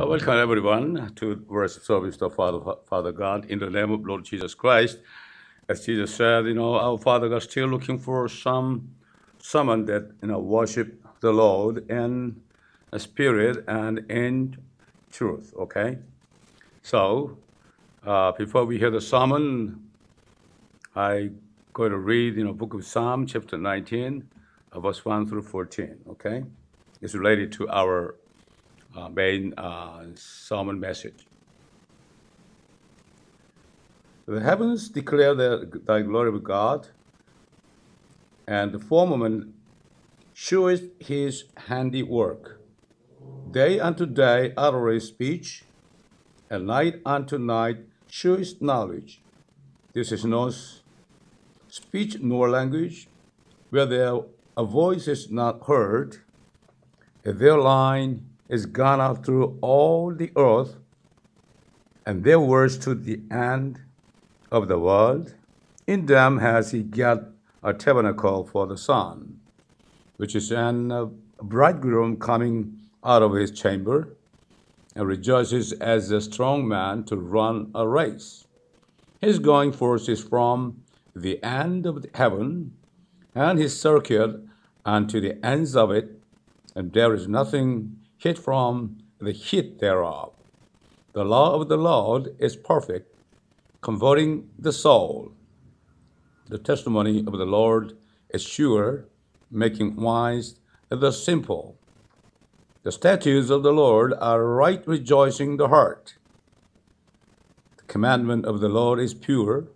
Uh, welcome everyone to worship service of Father, Father God in the name of Lord Jesus Christ. As Jesus said, you know, our Father God still looking for some someone that you know worship the Lord in spirit and in truth. Okay, so uh, before we hear the sermon, I going to read you know book of Psalm chapter 19, uh, verse 1 through 14. Okay, it's related to our main uh, sermon message. The heavens declare the, the glory of God, and the firmament sheweth his handiwork. Day unto day uttereth speech, and night unto night sheweth knowledge. This is no speech nor language, where their a voice is not heard, their line is gone out through all the earth, and their words to the end of the world. In them has he got a tabernacle for the sun, which is an uh, bridegroom coming out of his chamber, and rejoices as a strong man to run a race. His going forth is from the end of the heaven, and his circuit unto the ends of it, and there is nothing hid from the heat thereof. The law of the Lord is perfect, converting the soul. The testimony of the Lord is sure, making wise the simple. The statutes of the Lord are right, rejoicing the heart. The commandment of the Lord is pure,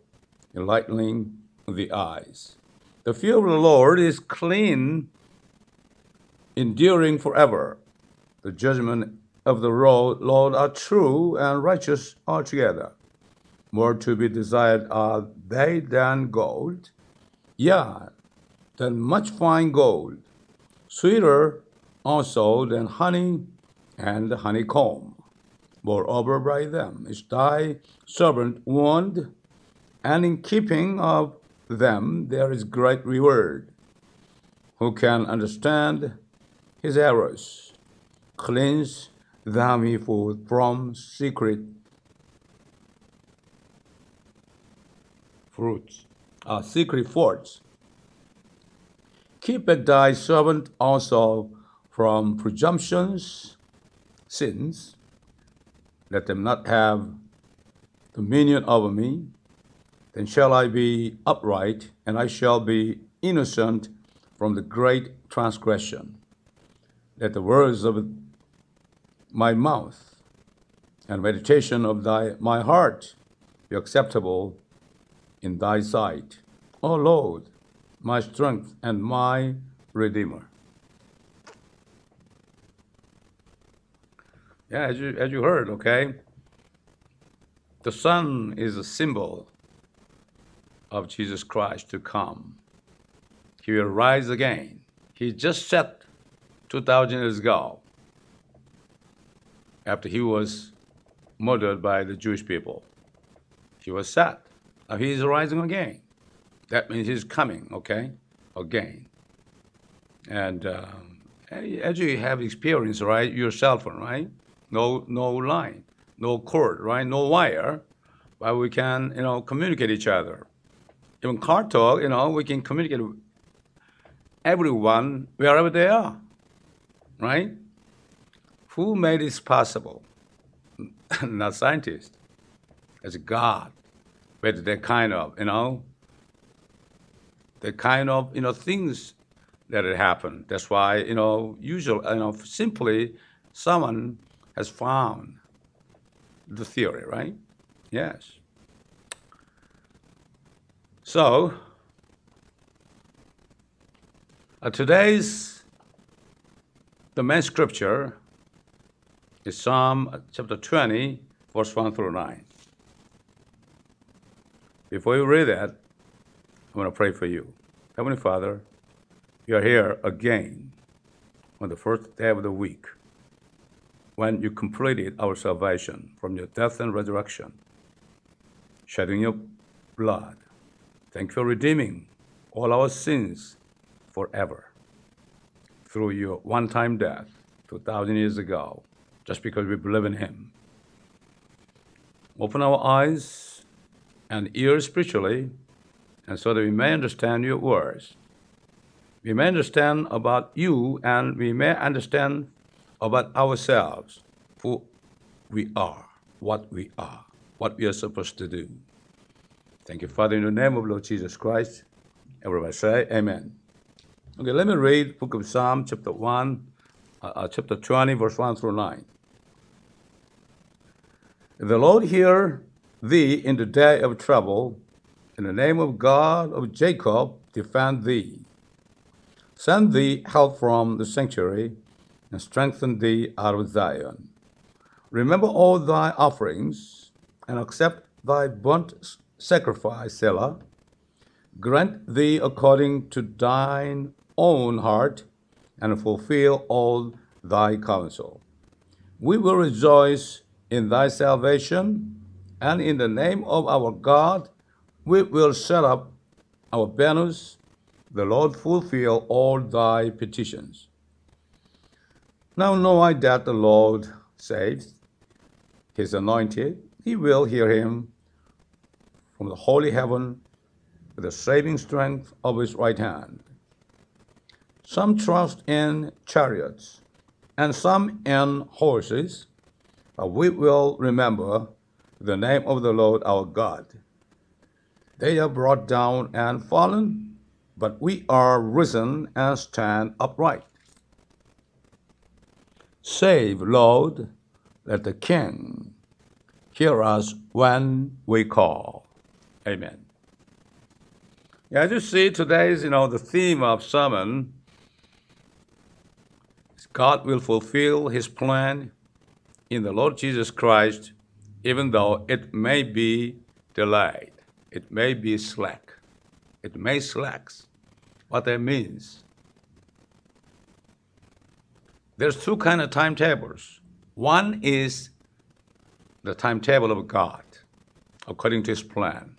enlightening the eyes. The fear of the Lord is clean, enduring forever. The judgment of the Lord are true and righteous altogether. More to be desired are they than gold, yea, than much fine gold, sweeter also than honey and honeycomb. Moreover, by them is thy servant warned, and in keeping of them there is great reward. Who can understand his errors? Cleanse them from secret fruits, uh, secret faults. Keep thy servant also from presumptions, sins. Let them not have dominion over me. Then shall I be upright, and I shall be innocent from the great transgression. Let the words of my mouth and meditation of thy my heart be acceptable in thy sight. O Lord, my strength and my redeemer. Yeah, as you as you heard, okay. The sun is a symbol of Jesus Christ to come. He will rise again. He just set 2,000 years ago after he was murdered by the Jewish people. He was sad. Now he is rising again. That means he's coming, okay, again. And um, as you have experience, right, your cell phone, right? No, no line, no cord, right? No wire, but we can, you know, communicate each other. Even car talk, you know, we can communicate everyone wherever they are, right? Who made this possible? Not scientists. It's God. But the kind of, you know, the kind of, you know, things that had happened. That's why, you know, usually, you know, simply someone has found the theory, right? Yes. So, uh, today's the main scripture is Psalm chapter 20, verse 1 through 9. Before you read that, I'm going to pray for you. Heavenly Father, you are here again on the first day of the week when you completed our salvation from your death and resurrection, shedding your blood. Thank you for redeeming all our sins forever through your one time death 2,000 years ago just because we believe in Him. Open our eyes and ears spiritually, and so that we may understand your words. We may understand about you, and we may understand about ourselves, who we are, what we are, what we are supposed to do. Thank you, Father, in the name of Lord Jesus Christ. Everybody say Amen. Okay, let me read Book of Psalm, chapter 1, uh, uh, chapter 20, verse 1 through 9. The Lord hear thee in the day of trouble. In the name of God of Jacob, defend thee. Send thee help from the sanctuary and strengthen thee out of Zion. Remember all thy offerings and accept thy burnt sacrifice, Selah. Grant thee according to thine own heart and fulfill all thy counsel. We will rejoice in thy salvation, and in the name of our God, we will set up our banners. The Lord fulfill all thy petitions. Now know I that the Lord saves his anointed. He will hear him from the holy heaven with the saving strength of his right hand. Some trust in chariots and some in horses, but we will remember the name of the Lord our God. They are brought down and fallen, but we are risen and stand upright. Save, Lord, let the King hear us when we call. Amen. Yeah, as you see, today's, you know, the theme of sermon, God will fulfill his plan in the Lord Jesus Christ, even though it may be delayed. It may be slack. It may slacks. What that means there's two kind of timetables. One is the timetable of God, according to His plan.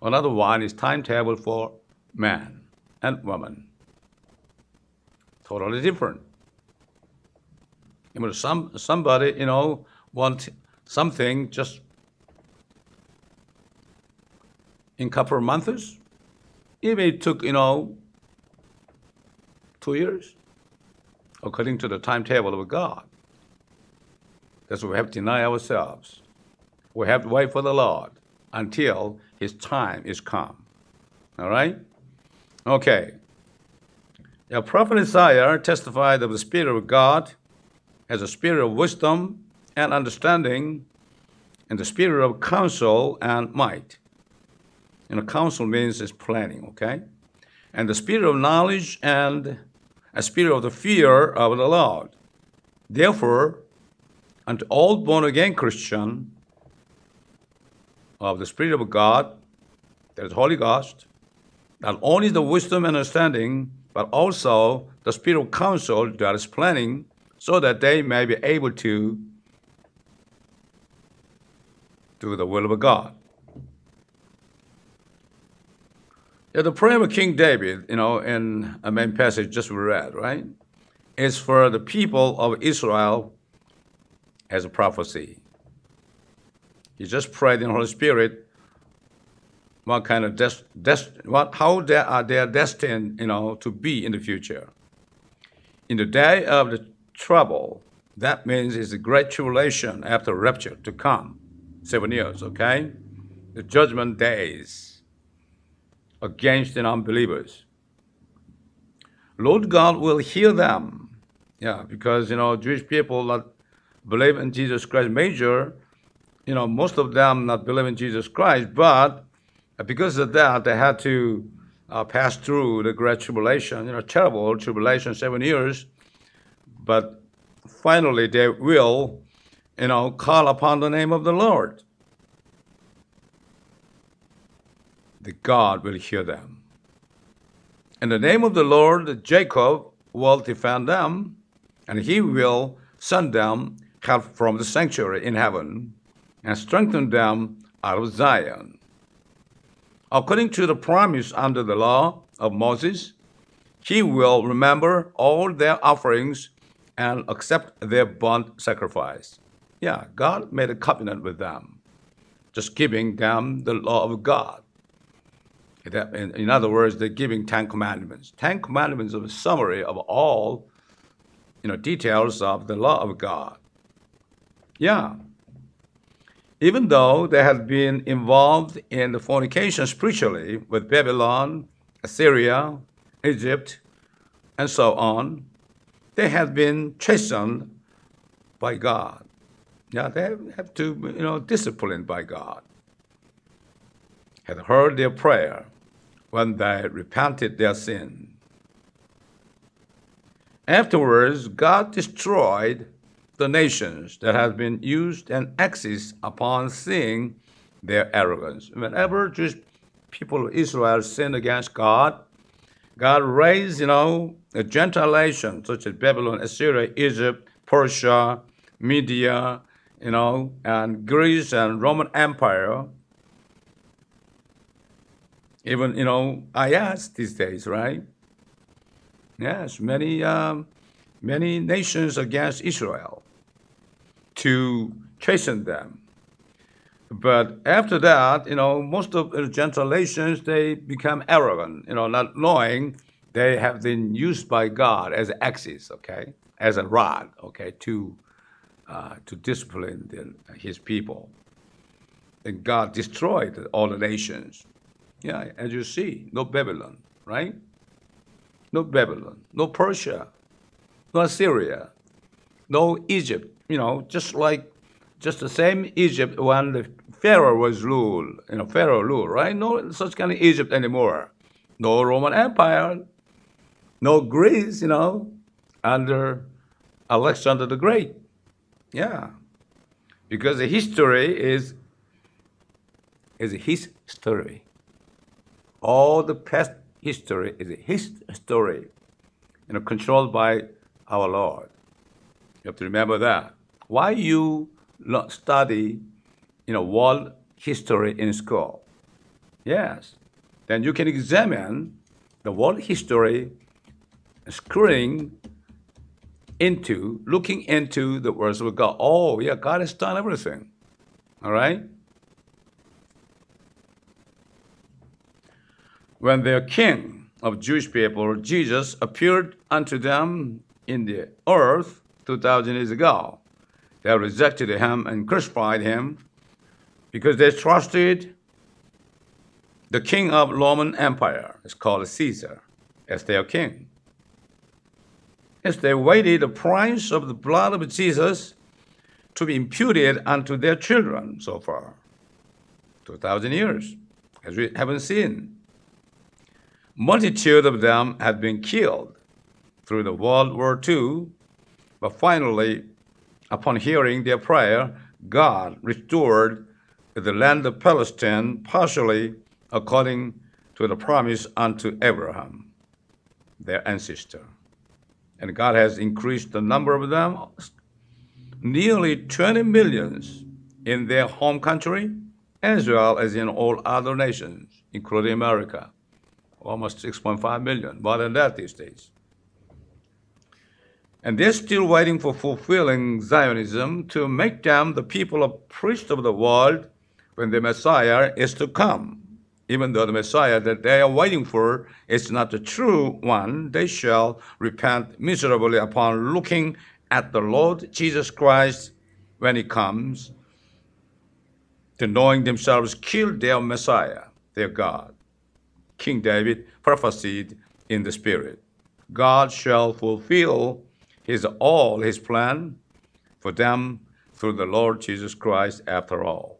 Another one is timetable for man and woman. Totally different. You know, some somebody you know want something just in a couple of months. Even it took you know two years according to the timetable of God. That's why we have to deny ourselves. We have to wait for the Lord until His time is come. All right? Okay. The prophet Isaiah testified of the Spirit of God as a spirit of wisdom and understanding, and the spirit of counsel and might. You know, counsel means is planning, okay? And the spirit of knowledge and a spirit of the fear of the Lord. Therefore, unto all born again Christian of the Spirit of God, that is Holy Ghost, not only the wisdom and understanding, but also the spirit of counsel that is planning, so that they may be able to do the will of God. Yeah, the prayer of King David, you know, in a main passage just we read, right, is for the people of Israel as a prophecy. He just prayed in the Holy Spirit what kind of des- des- what how they are they are destined, you know, to be in the future. In the day of the trouble, that means it's a great tribulation after rapture to come, seven years, okay? The judgment days against the unbelievers. Lord God will hear them. Yeah, because you know Jewish people that believe in Jesus Christ major, you know most of them not believe in Jesus Christ, but because of that they had to uh, pass through the great tribulation, you know, terrible tribulation, seven years. But finally they will, you know, call upon the name of the Lord. The God will hear them. In the name of the Lord, Jacob will defend them, and he will send them help from the sanctuary in heaven and strengthen them out of Zion. According to the promise under the law of Moses, he will remember all their offerings and accept their burnt sacrifice. Yeah, God made a covenant with them, just giving them the law of God. In other words, they're giving Ten Commandments. Ten Commandments is a summary of all you know, details of the law of God. Yeah. Even though they had been involved in the fornication spiritually with Babylon, Assyria, Egypt, and so on, they had been chastened by God. Yeah, they have to, you know, disciplined by God. Had heard their prayer when they repented their sin. Afterwards, God destroyed the nations that had been used and exist upon seeing their arrogance. Whenever Jewish people of Israel sinned against God, God raised, you know, a Gentile nation such as Babylon, Assyria, Egypt, Persia, Media, you know, and Greece and Roman Empire. Even, you know, IS these days, right? Yes, many, um, many nations against Israel to chasten them. But after that, you know, most of the nations, they become arrogant, you know, not knowing they have been used by God as axes, okay, as a rod, okay, to, uh, to discipline the, his people. And God destroyed all the nations. Yeah, as you see, no Babylon, right? No Babylon, no Persia, no Assyria, no Egypt, you know, just like just the same Egypt when the Pharaoh was rule, you know, Pharaoh rule, right? No such kind of Egypt anymore. No Roman Empire, no Greece, you know, under Alexander the Great. Yeah. Because the history is is his story. All the past history is his story, you know, controlled by our Lord. You have to remember that. Why you study, you know, world history in school? Yes. Then you can examine the world history, screening into, looking into the words of God. Oh, yeah, God has done everything. All right? When their king of Jewish people, Jesus, appeared unto them in the earth 2,000 years ago. They rejected him and crucified him because they trusted the king of Roman Empire. It's called Caesar as their king. As they waited the price of the blood of Jesus to be imputed unto their children so far. 2,000 years, as we haven't seen. Multitude of them had been killed through the World War II but finally, upon hearing their prayer, God restored the land of Palestine partially according to the promise unto Abraham, their ancestor. And God has increased the number of them nearly 20 millions in their home country as well as in all other nations, including America. Almost 6.5 million, more than that these days. And they're still waiting for fulfilling Zionism to make them the people of priests of the world when the Messiah is to come. Even though the Messiah that they are waiting for is not the true one, they shall repent miserably upon looking at the Lord Jesus Christ when he comes, to knowing themselves killed their Messiah, their God. King David prophesied in the Spirit God shall fulfill his all his plan for them through the Lord Jesus Christ after all.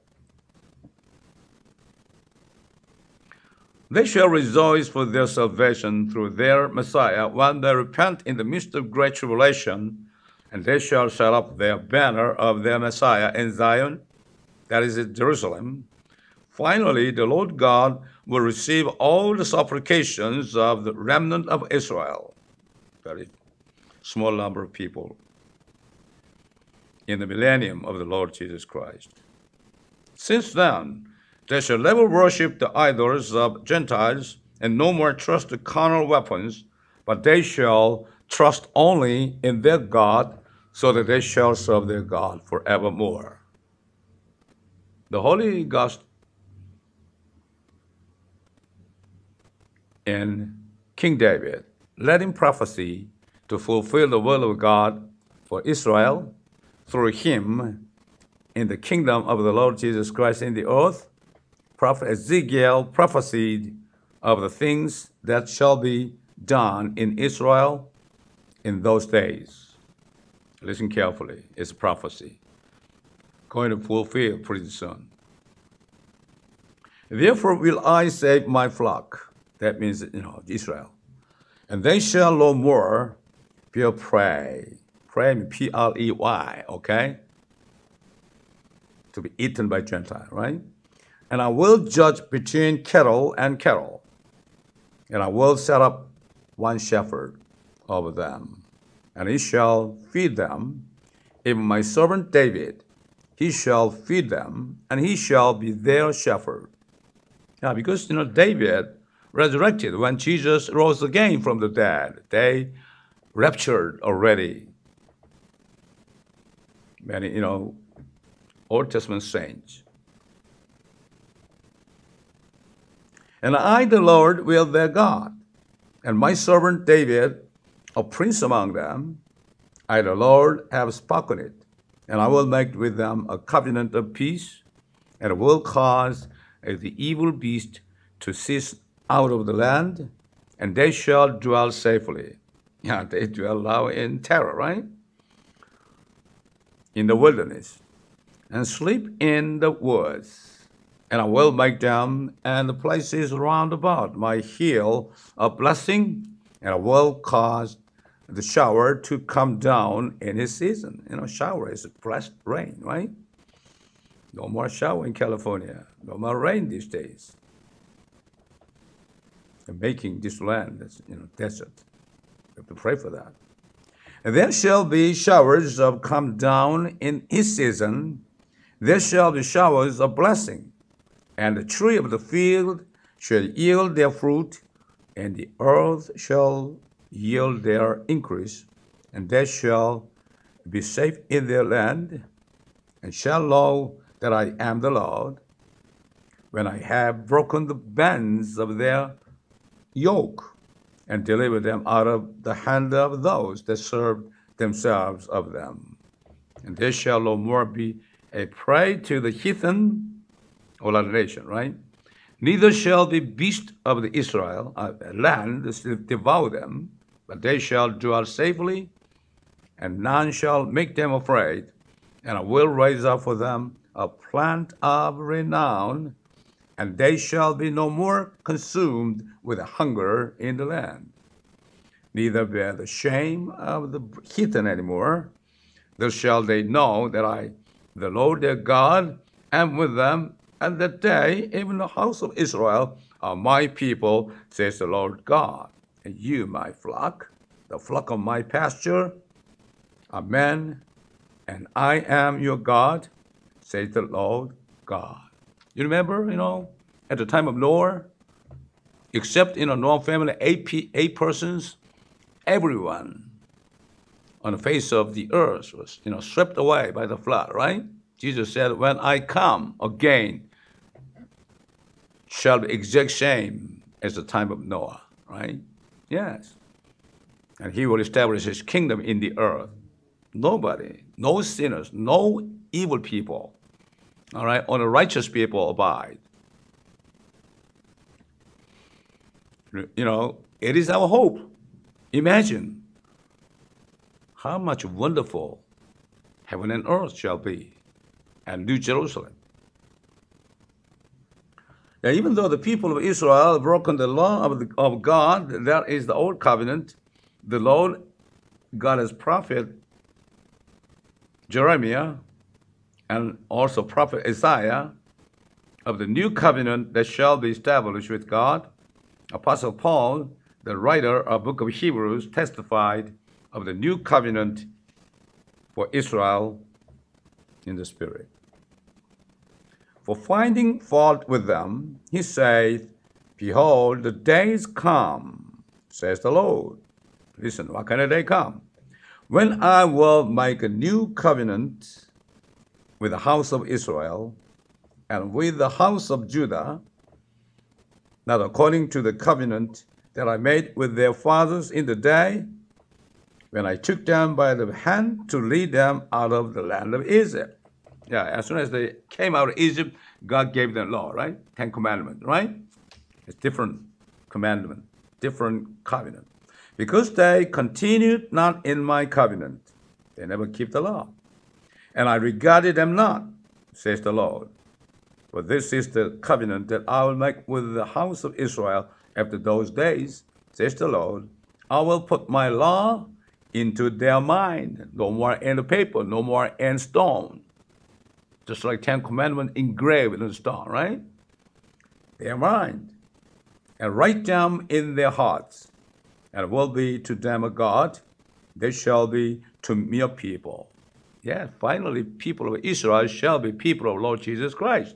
They shall rejoice for their salvation through their Messiah when they repent in the midst of great tribulation, and they shall set up their banner of their Messiah in Zion, that is in Jerusalem. Finally, the Lord God will receive all the supplications of the remnant of Israel. Very small number of people in the millennium of the Lord Jesus Christ. Since then, they shall never worship the idols of Gentiles and no more trust the carnal weapons, but they shall trust only in their God, so that they shall serve their God forevermore. The Holy Ghost in King David led him prophecy to fulfill the will of God for Israel through him in the kingdom of the Lord Jesus Christ in the earth. Prophet Ezekiel prophesied of the things that shall be done in Israel in those days. Listen carefully, it's a prophecy going to fulfill pretty soon. Therefore will I save my flock. That means, you know, Israel. And they shall no more be a prey. Prey means P-R-E-Y, okay? To be eaten by Gentile, right? And I will judge between cattle and cattle. And I will set up one shepherd over them. And he shall feed them. Even my servant David, he shall feed them, and he shall be their shepherd. Yeah, because you know David resurrected when Jesus rose again from the dead. They raptured already. Many, you know, Old Testament saints. And I, the Lord, will their God, and my servant David, a prince among them. I, the Lord, have spoken it, and I will make with them a covenant of peace, and will cause the evil beast to cease out of the land, and they shall dwell safely. Yeah, they dwell now in terror, right? In the wilderness, and sleep in the woods. And I will make them and the places round about my hill a blessing, and I will cause the shower to come down in its season. You know, shower is a blessed rain, right? No more shower in California. No more rain these days and making this land you know desert. Have to pray for that. And there shall be showers of come down in his season. There shall be showers of blessing, and the tree of the field shall yield their fruit, and the earth shall yield their increase, and they shall be safe in their land, and shall know that I am the Lord, when I have broken the bands of their yoke and delivered them out of the hand of those that serve themselves of them. And they shall no more be a prey to the heathen other nation, right? Neither shall the beast of the Israel uh, land devour them, but they shall dwell safely, and none shall make them afraid. And I will raise up for them a plant of renown and they shall be no more consumed with hunger in the land, neither bear the shame of the heathen anymore. Thus shall they know that I, the Lord their God, am with them, and that they, even the house of Israel, are my people, says the Lord God. And you, my flock, the flock of my pasture, Amen. And I am your God, says the Lord God. You remember, you know, at the time of Noah, except in a Noah family, eight, eight persons, everyone on the face of the earth was, you know, swept away by the flood, right? Jesus said, when I come again, shall be exact same as the time of Noah, right? Yes. And he will establish his kingdom in the earth. Nobody, no sinners, no evil people all right, only righteous people abide. You know, it is our hope. Imagine how much wonderful heaven and earth shall be and New Jerusalem. Even though the people of Israel have broken the law of, the, of God, that is the old covenant, the Lord God as prophet Jeremiah and also prophet Isaiah of the new covenant that shall be established with God. Apostle Paul, the writer of book of Hebrews, testified of the new covenant for Israel in the Spirit. For finding fault with them, he saith, Behold, the days come, says the Lord, Listen, what kind of day come? When I will make a new covenant with the house of Israel and with the house of Judah, not according to the covenant that I made with their fathers in the day when I took them by the hand to lead them out of the land of Egypt. Yeah, as soon as they came out of Egypt, God gave them law, right? Ten commandments, right? It's different commandment, different covenant. Because they continued not in my covenant, they never keep the law. And I regarded them not, says the Lord. For this is the covenant that I will make with the house of Israel after those days, says the Lord. I will put my law into their mind. No more in the paper, no more in stone. Just like Ten Commandments engraved in stone, right? Their mind. And write them in their hearts. And will be to them a God. They shall be to me a people. Yeah, finally, people of Israel shall be people of Lord Jesus Christ.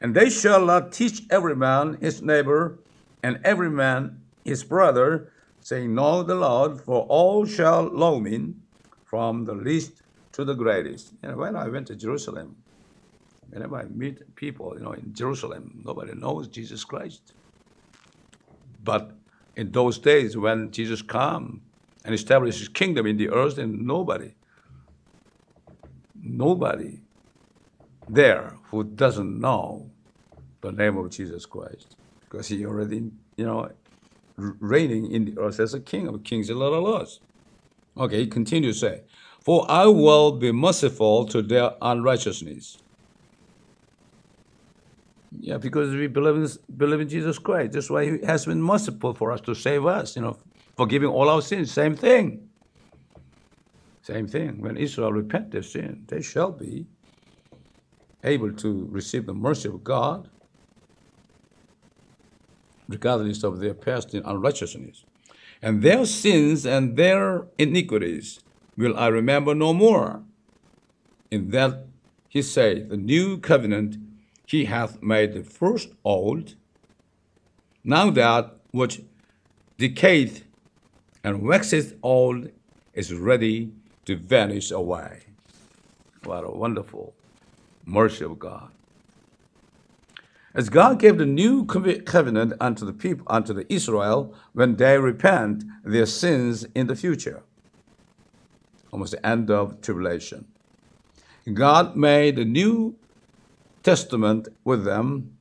And they shall not teach every man his neighbor and every man his brother, saying, Know the Lord, for all shall know me, from the least to the greatest. And when I went to Jerusalem, whenever I meet people, you know, in Jerusalem, nobody knows Jesus Christ. But in those days when Jesus came and established his kingdom in the earth, and nobody, nobody there who doesn't know the name of Jesus Christ because he already, you know, reigning in the earth as a king of kings and lords. Okay, he continues to say, For I will be merciful to their unrighteousness. Yeah, because we believe in, believe in Jesus Christ. That's why he has been merciful for us to save us, you know, forgiving all our sins. Same thing. Same thing. When Israel repent their sin, they shall be able to receive the mercy of God regardless of their past unrighteousness. And their sins and their iniquities will I remember no more. In that he said, The new covenant he hath made the first old. Now that which decayeth and waxeth old is ready to vanish away. What a wonderful mercy of God. As God gave the new covenant unto the people, unto the Israel, when they repent their sins in the future, almost the end of tribulation. God made a new testament with them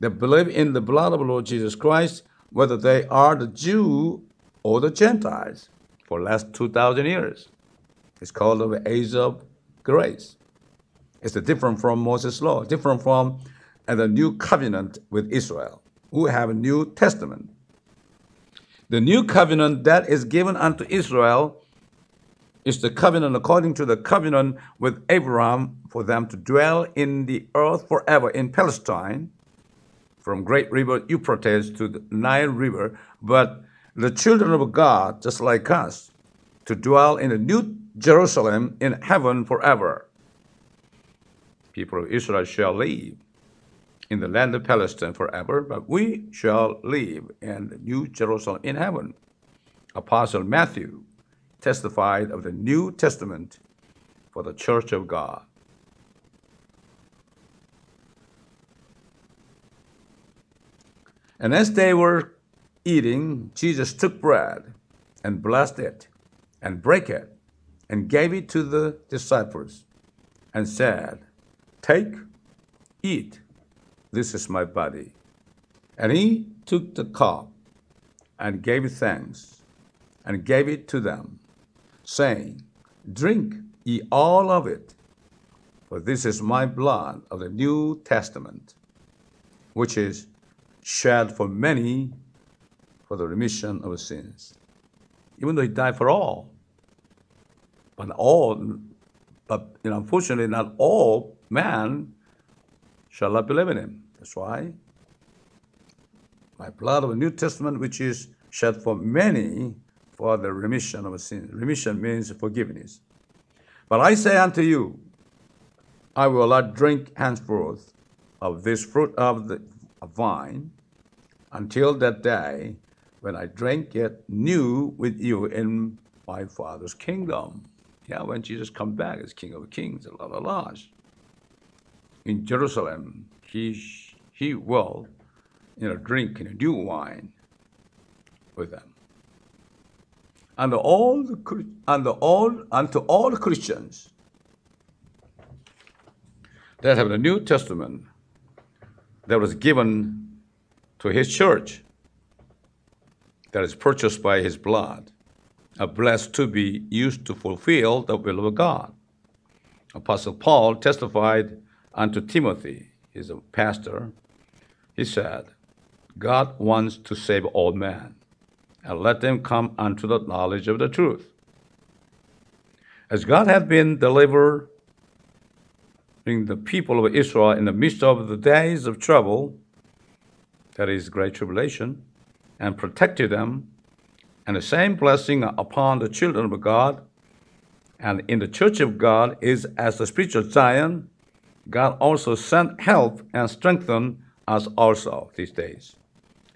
that believe in the blood of the Lord Jesus Christ, whether they are the Jew or the Gentiles, for the last 2,000 years. It's called the age of grace. It's different from Moses' law, different from the new covenant with Israel, who have a new testament. The new covenant that is given unto Israel is the covenant according to the covenant with Abraham for them to dwell in the earth forever in Palestine, from great river Euphrates to the Nile River, but the children of God, just like us, to dwell in the new Jerusalem in heaven forever. People of Israel shall live in the land of Palestine forever, but we shall live in the New Jerusalem in heaven. Apostle Matthew testified of the New Testament for the church of God. And as they were eating, Jesus took bread and blessed it and brake it and gave it to the disciples and said, Take, eat. This is my body. And he took the cup and gave thanks and gave it to them, saying, Drink ye all of it, for this is my blood of the New Testament, which is shed for many for the remission of sins. Even though he died for all, but all, but you know, unfortunately, not all man shall not believe in him. That's why my blood of the New Testament, which is shed for many for the remission of sins. Remission means forgiveness. But I say unto you, I will not drink henceforth of this fruit of the vine until that day when I drink it new with you in my Father's kingdom. Yeah, when Jesus comes back as King of Kings, la la la. In Jerusalem, he he will, you know, drink new wine with them. And all and all and to all Christians. That have the New Testament. That was given to his church. That is purchased by his blood. Are blessed to be used to fulfill the will of God. Apostle Paul testified unto Timothy, he's a pastor. He said, God wants to save all men and let them come unto the knowledge of the truth. As God had been delivering the people of Israel in the midst of the days of trouble, that is, great tribulation, and protected them, and the same blessing upon the children of God and in the church of God is as the spiritual Zion. God also sent help and strengthened us also these days.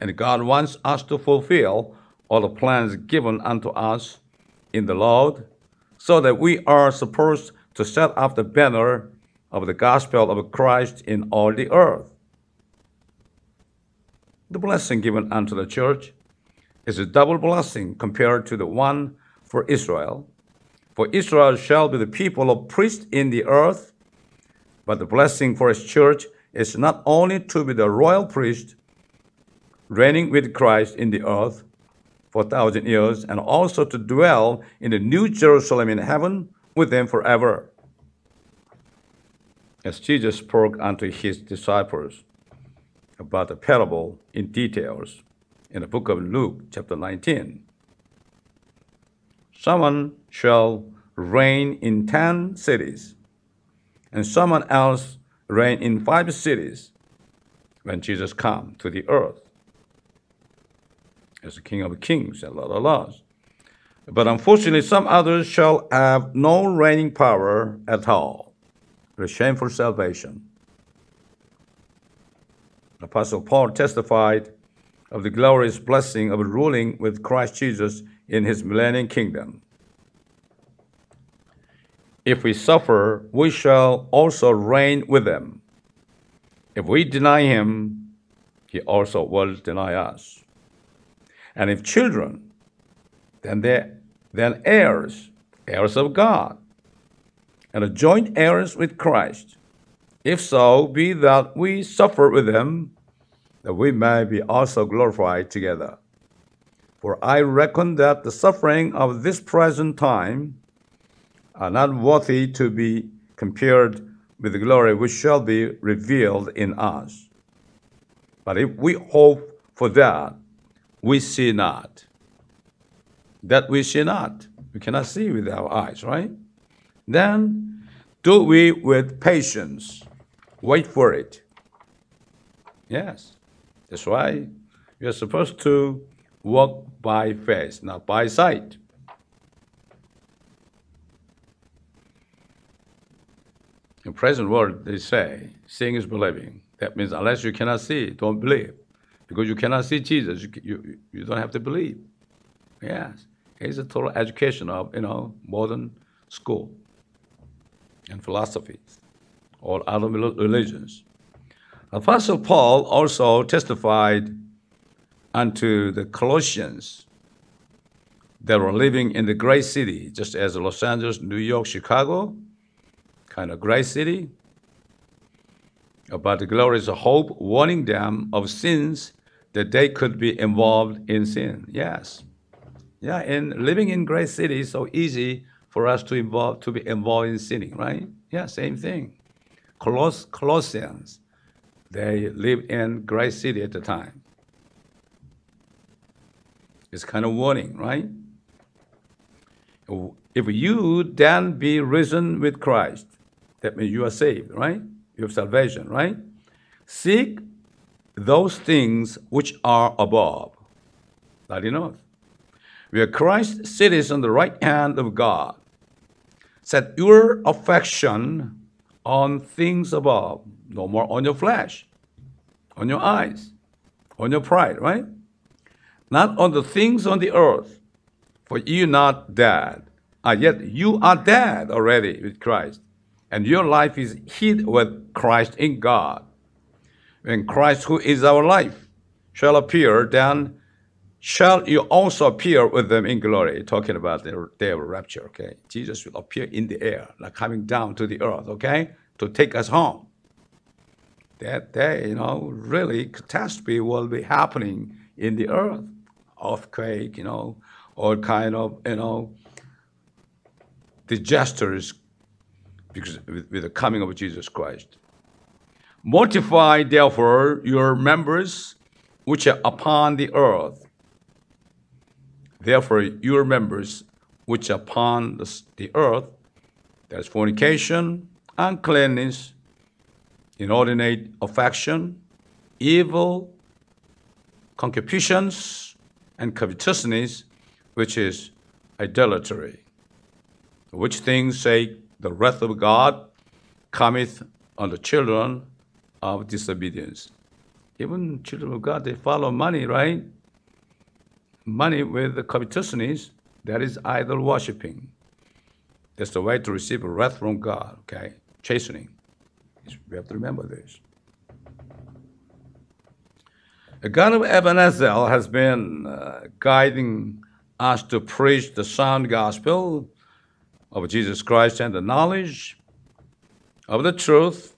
And God wants us to fulfill all the plans given unto us in the Lord, so that we are supposed to set up the banner of the gospel of Christ in all the earth. The blessing given unto the church is a double blessing compared to the one for Israel. For Israel shall be the people of priests in the earth, but the blessing for his church is not only to be the royal priest reigning with Christ in the earth for thousand years, and also to dwell in the new Jerusalem in heaven with them forever. As Jesus spoke unto his disciples about the parable in details in the book of Luke, chapter 19. Someone shall reign in ten cities, and someone else reign in five cities when Jesus come to the earth as the King of Kings and Lord of Lords. But unfortunately, some others shall have no reigning power at all. The shameful salvation. Apostle Paul testified of the glorious blessing of ruling with Christ Jesus in his millennial kingdom. If we suffer, we shall also reign with him. If we deny him, he also will deny us. And if children, then they then heirs, heirs of God, and joint heirs with Christ. If so, be that we suffer with him, that we may be also glorified together. For I reckon that the suffering of this present time are not worthy to be compared with the glory which shall be revealed in us. But if we hope for that, we see not. That we see not. We cannot see with our eyes, right? Then do we with patience wait for it. Yes. That's why you're supposed to walk by faith, not by sight. In present world, they say, seeing is believing. That means unless you cannot see, don't believe. Because you cannot see Jesus, you, you, you don't have to believe. Yes. It's a total education of, you know, modern school and philosophies, or other religions. Apostle Paul also testified unto the Colossians that were living in the great city, just as Los Angeles, New York, Chicago, kind of great city, about the glorious hope, warning them of sins that they could be involved in sin. Yes. Yeah, and living in great city is so easy for us to involve to be involved in sinning, right? Yeah, same thing. Coloss- Colossians they lived in great city at the time. It's kind of warning, right? If you then be risen with Christ, that means you are saved, right? You have salvation, right? Seek those things which are above. That you know. Where Christ sits on the right hand of God. Set your affection on things above, no more on your flesh, on your eyes, on your pride, right? not on the things on the earth, for you are not dead. Ah, yet you are dead already with Christ, and your life is hid with Christ in God. When Christ, who is our life, shall appear, then shall you also appear with them in glory. Talking about the day of rapture, okay? Jesus will appear in the air, like coming down to the earth, okay? To take us home. That day, you know, really catastrophe will be happening in the earth. Earthquake, you know, all kind of, you know, disasters because with, with the coming of Jesus Christ. Mortify therefore your members which are upon the earth. Therefore, your members which are upon the, earth, that is fornication, uncleanness, inordinate affection, evil, concupiscence, and covetousness, which is idolatry. Which things say the wrath of God cometh on the children of disobedience. Even children of God, they follow money, right? Money with the covetousness, that is idol worshipping. That's the way to receive wrath from God, okay? Chastening. We have to remember this. The God of Ebenezer has been uh, guiding us to preach the sound gospel of Jesus Christ and the knowledge of the truth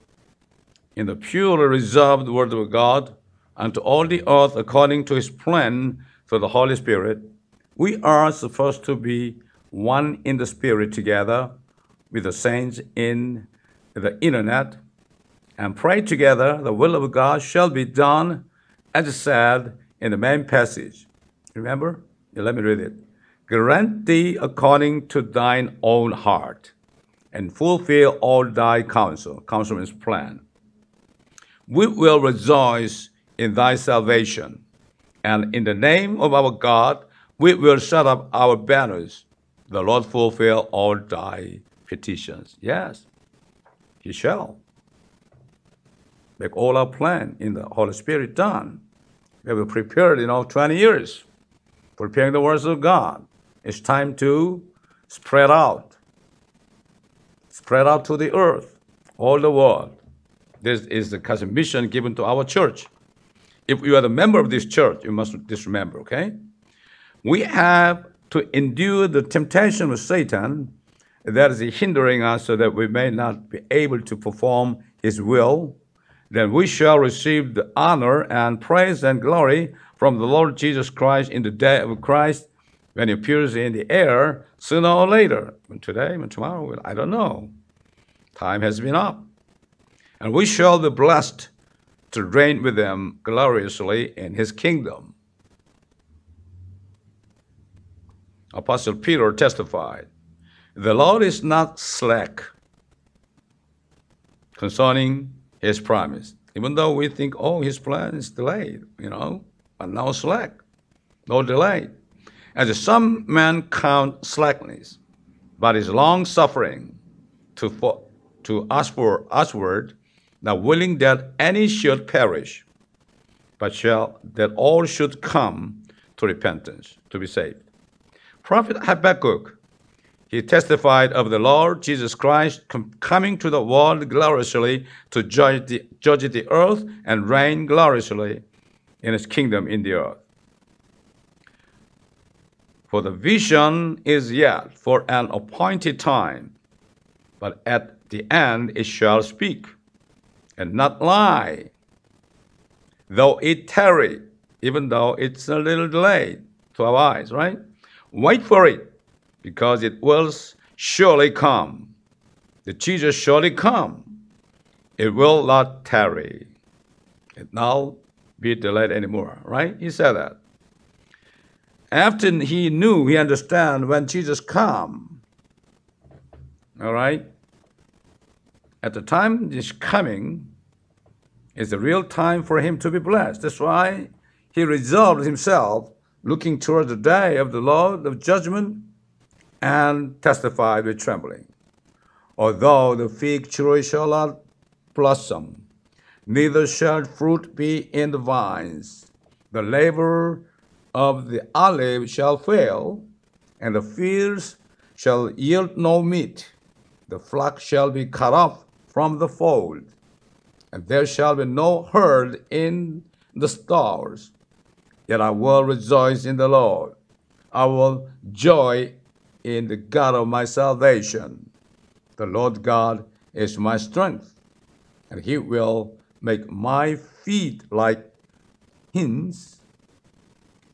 in the purely reserved word of God unto all the earth according to his plan through the Holy Spirit. We are supposed to be one in the Spirit together with the saints in the internet and pray together the will of God shall be done as said in the main passage. Remember? Yeah, let me read it. Grant thee according to thine own heart, and fulfill all thy counsel, counselman's plan. We will rejoice in thy salvation, and in the name of our God, we will set up our banners. The Lord fulfill all thy petitions. Yes, he shall make all our plan in the Holy Spirit done. We have prepared, in all 20 years preparing the words of God. It's time to spread out. Spread out to the earth, all the world. This is the kind mission given to our church. If you are a member of this church, you must just remember, okay? We have to endure the temptation of Satan that is hindering us so that we may not be able to perform his will then we shall receive the honor and praise and glory from the Lord Jesus Christ in the day of Christ when he appears in the air sooner or later. Today, tomorrow, I don't know. Time has been up. And we shall be blessed to reign with him gloriously in his kingdom. Apostle Peter testified, The Lord is not slack concerning his promise. Even though we think, oh, his plan is delayed, you know, but no slack, no delay. As some men count slackness, but is long suffering to, for, to us for usward, not willing that any should perish, but shall that all should come to repentance, to be saved. Prophet Habakkuk he testified of the Lord Jesus Christ coming to the world gloriously to judge the, judge the earth and reign gloriously in his kingdom in the earth. For the vision is yet for an appointed time, but at the end it shall speak and not lie. Though it tarry, even though it's a little delayed to our eyes, right? Wait for it because it will surely come. The Jesus surely come. It will not tarry. It now be delayed anymore, right? He said that. After he knew, he understand when Jesus come. All right? At the time he's coming is the real time for him to be blessed. That's why he resolved himself looking toward the day of the Lord of judgment and testified with trembling. Although the fig tree shall not blossom, neither shall fruit be in the vines, the labor of the olive shall fail, and the fields shall yield no meat. The flock shall be cut off from the fold, and there shall be no herd in the stalls. Yet I will rejoice in the Lord. I will joy in the God of my salvation. The Lord God is my strength, and he will make my feet like hinds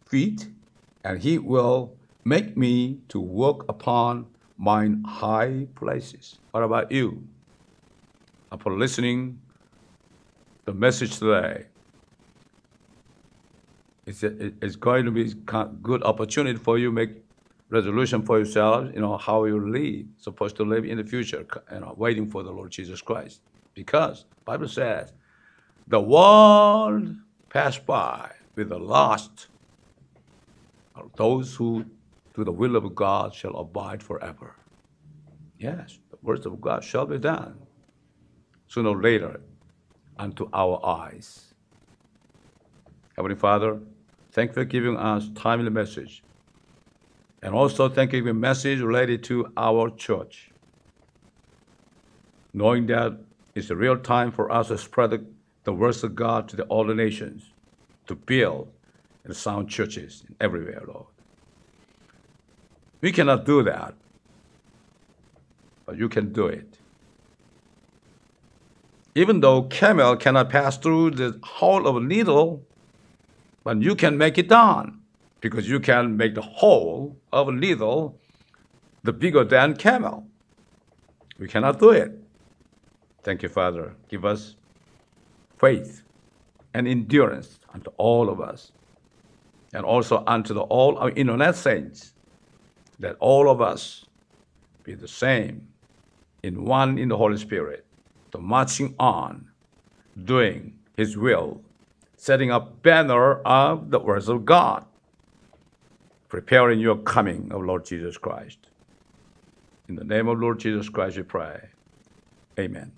feet, and he will make me to walk upon mine high places. What about you? Upon listening the message today, it's, a, it's going to be a good opportunity for you make resolution for yourself, you know, how you live, supposed to live in the future, you know, waiting for the Lord Jesus Christ. Because Bible says, the world passed by with the lost. Those who do the will of God shall abide forever. Yes, the words of God shall be done sooner or later unto our eyes. Heavenly Father, thank you for giving us timely message. And also thank you for message related to our church. Knowing that it's a real time for us to spread the, the words of God to the, all the nations, to build and sound churches everywhere, Lord. We cannot do that, but you can do it. Even though camel cannot pass through the hole of a needle, but you can make it down because you can make the hole of a needle the bigger than camel. We cannot do it. Thank you, Father. Give us faith and endurance unto all of us, and also unto the, all our internet saints, that all of us be the same in one in the Holy Spirit, the marching on, doing His will, setting up banner of the words of God preparing your coming of Lord Jesus Christ. In the name of Lord Jesus Christ, we pray. Amen.